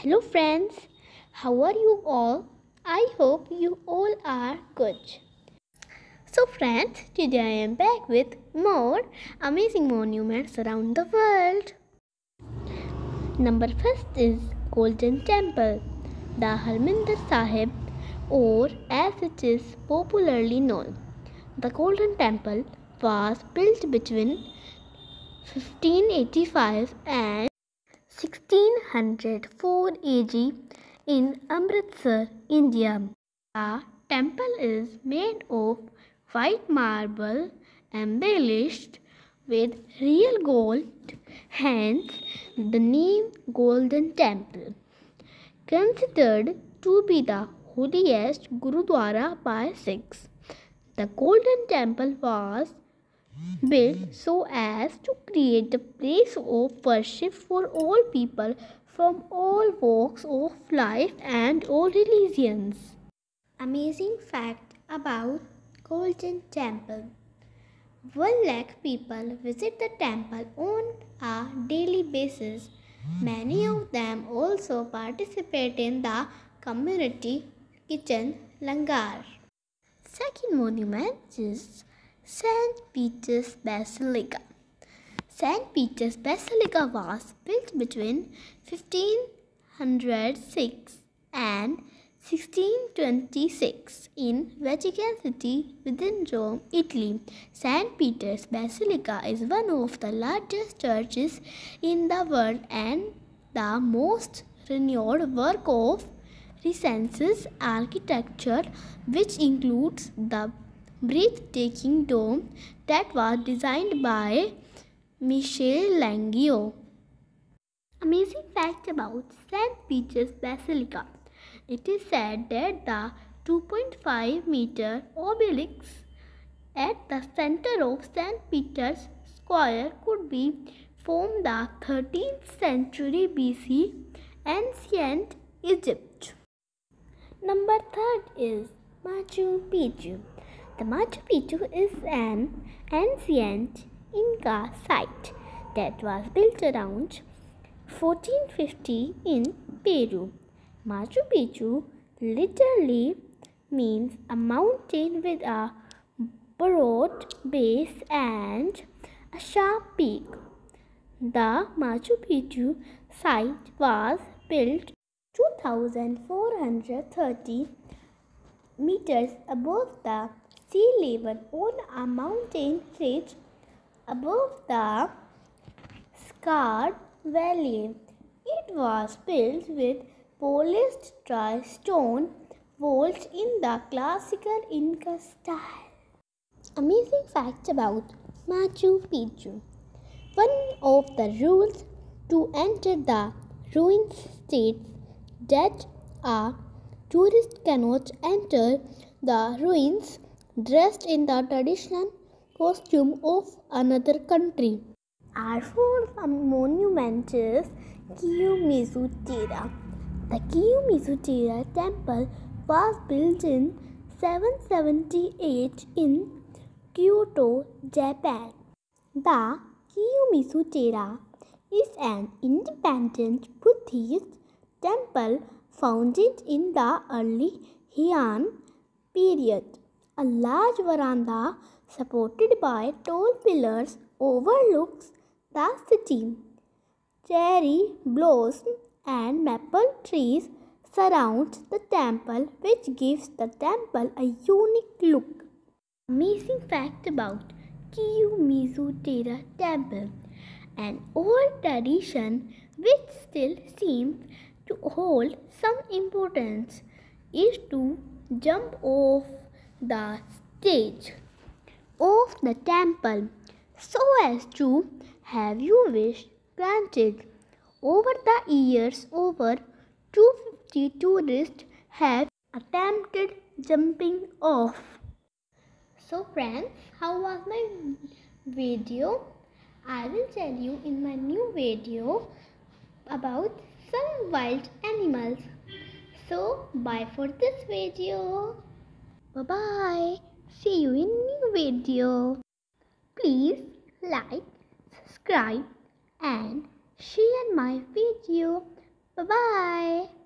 Hello, friends. How are you all? I hope you all are good. So, friends, today I am back with more amazing monuments around the world. Number first is Golden Temple, the Harmandir Sahib, or as it is popularly known. The Golden Temple was built between 1585 and 1604 AD in Amritsar, India. The temple is made of white marble embellished with real gold, hence the name Golden Temple. Considered to be the holiest Gurudwara by Sikhs, the Golden Temple was built so as to create a place of worship for all people from all walks of life and all religions. Amazing fact about Golden Temple. One lakh people visit the temple on a daily basis. Many of them also participate in the community kitchen langar. Second monument is St. Peter's Basilica. St. Peter's Basilica was built between 1506 and 1626 in Vatican City within Rome, Italy. St. Peter's Basilica is one of the largest churches in the world and the most renowned work of Renaissance architecture, which includes the breathtaking dome that was designed by Michelangelo. Amazing fact about St. Peter's Basilica. It is said that the 2.5 meter obelisk at the center of St. Peter's Square could be from the 13th century BC ancient Egypt. Number third is Machu Picchu. The Machu Picchu is an ancient Inca site that was built around 1450 in Peru. Machu Picchu literally means a mountain with a broad base and a sharp peak. The Machu Picchu site was built 2430 meters above the sea level on a mountain ridge above the Sacred Valley. It was built with polished dry stone walls in the classical Inca style. Amazing fact about Machu Picchu. One of the rules to enter the ruins states that a tourist cannot enter the ruins dressed in the traditional costume of another country. Our fourth monument is Kiyomizu Tera. The Kiyomizu temple was built in 778 in Kyoto, Japan. The Kiyomizu is an independent Buddhist temple founded in the early Heian period. A large veranda supported by tall pillars overlooks the city. Cherry blossom and maple trees surround the temple which gives the temple a unique look. Amazing fact about Kiyomizu Tera temple. An old tradition which still seems to hold some importance is to jump off the stage of the temple so as to have your wish granted. Over the years, over 250 tourists have attempted jumping off. So friends, how was my video? I will tell you in my new video about some wild animals. So bye for this video. Bye bye. See you in new video. Please like, subscribe and share my video. Bye bye.